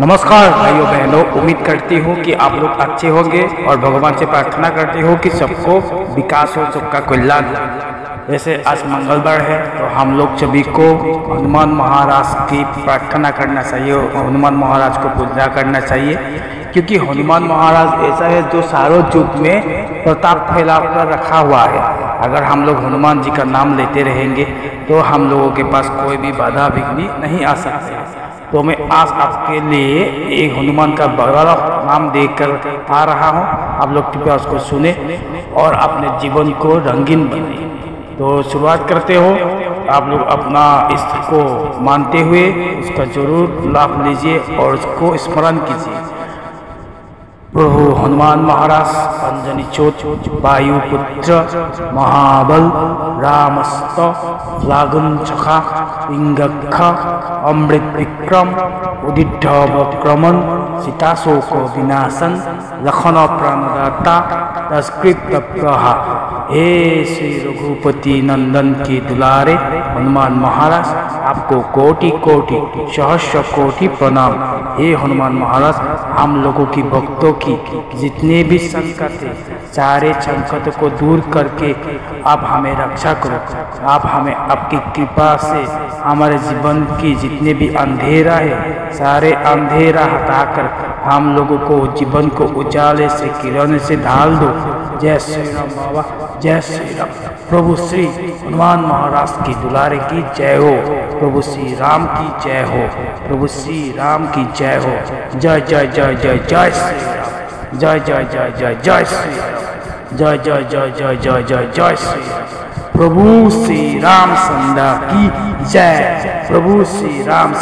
नमस्कार, भाइयों, बहनों, उम्मीद करती हूँ कि आप लोग अच्छे होंगे और भगवान से प्रार्थना करती हूँ कि सबको विकास हो, सबका कल्याण। वैसे आज मंगलवार है तो हम लोग सभी को हनुमान महाराज की प्रार्थना करना चाहिए हनुमान महाराज को पूजा करना चाहिए, क्योंकि हनुमान महाराज ऐसा है जो सारों युग में प्रताप फैला कर रखा हुआ है अगर हम लोग हनुमान जी का नाम लेते रहेंगे तो हम लोगों के पास कोई भी बाधा, विघ्न नहीं आ सकते तो मैं आज आपके लिए एक हनुमान का बड़ा नाम देकर आ रहा हूँ। आप लोग कृपया उसको सुने और अपने जीवन को रंगीन बनाए तो शुरुआत करते हो। आप लोग अपना इसको मानते हुए उसका ज़रूर लाभ लीजिए और उसको स्मरण कीजिए। प्रभु हनुमान महाराज अंजनी चो वायु पुत्र महाबल रामस्त लागुन चखा इंग अमृत विक्रम उदिवक्रमन सीताशोक विनाशन लखन प्राणदाता तस्कृत प्रहा हे श्री रघुपति नंदन की दुलारे हनुमान महाराज आपको कोटि कोटि, सहस्र कोटि प्रणाम। हे हनुमान महाराज, हम लोगों की भक्तों की जितने भी संकट है सारे संकट को दूर करके आप हमें रक्षा करो। आप हमें आपकी कृपा से हमारे जीवन की जितने भी अंधेरा है, सारे अंधेरा हटाकर हम लोगों को जीवन को उजाले से, किरण से ढाल दो। जय श्री राम बाबा, जय श्री राम प्रभु श्री हनुमान महाराज की दुलारे की जय हो। प्रभु श्री राम की जय हो प्रभु श्री राम की जय हो जय जय जय जय जय श्री राम जय जय जय जय जय श्री जय जय जय जय जय जय जय श्री प्रभु श्री राम संदा की जय प्रभु श्री राम